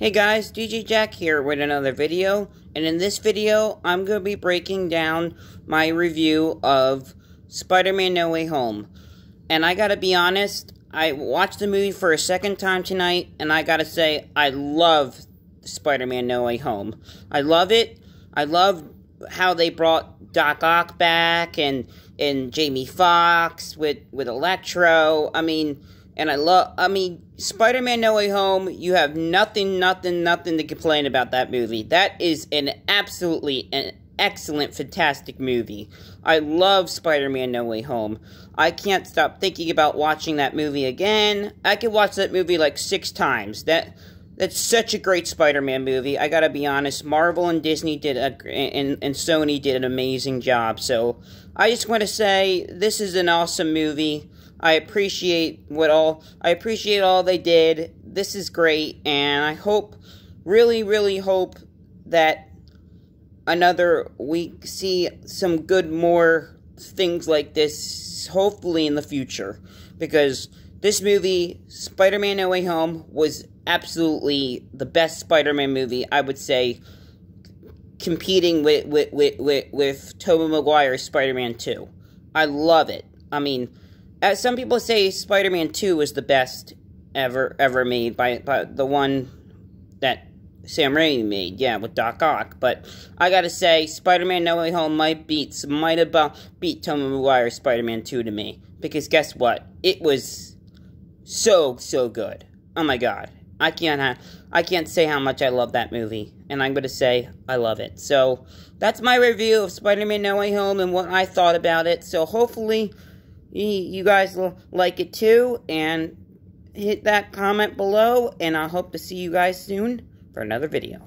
Hey guys, DJ Jack here with another video, and in this video, I'm going to be breaking down my review of Spider-Man No Way Home. And I gotta be honest, I watched the movie for a second time tonight, and I gotta say, I love Spider-Man No Way Home. I love it. I love how they brought Doc Ock back, and, and Jamie Foxx with, with Electro. I mean and I love, I mean, Spider Man No Way Home, you have nothing, nothing, nothing to complain about that movie. That is an absolutely an excellent, fantastic movie. I love Spider Man No Way Home. I can't stop thinking about watching that movie again. I could watch that movie like six times. That. That's such a great Spider-Man movie. I gotta be honest. Marvel and Disney did a and and Sony did an amazing job. So I just want to say this is an awesome movie. I appreciate what all I appreciate all they did. This is great and I hope really really hope that another week see some good more things like this hopefully in the future because this movie Spider-Man No Way Home was absolutely the best Spider-Man movie I would say competing with with with with, with Tobey Maguire's Spider-Man 2. I love it. I mean, as some people say Spider-Man 2 is the best ever ever made by, by the one that Sam Raimi made, yeah, with Doc Ock. But I gotta say, Spider-Man No Way Home might beat might have beat Tobey Maguire's Spider-Man 2 to me. Because guess what? It was so so good. Oh my god. I can't I can't say how much I love that movie, and I'm gonna say I love it. So that's my review of Spider-Man No Way Home and what I thought about it. So hopefully you guys will like it too, and hit that comment below, and I hope to see you guys soon for another video.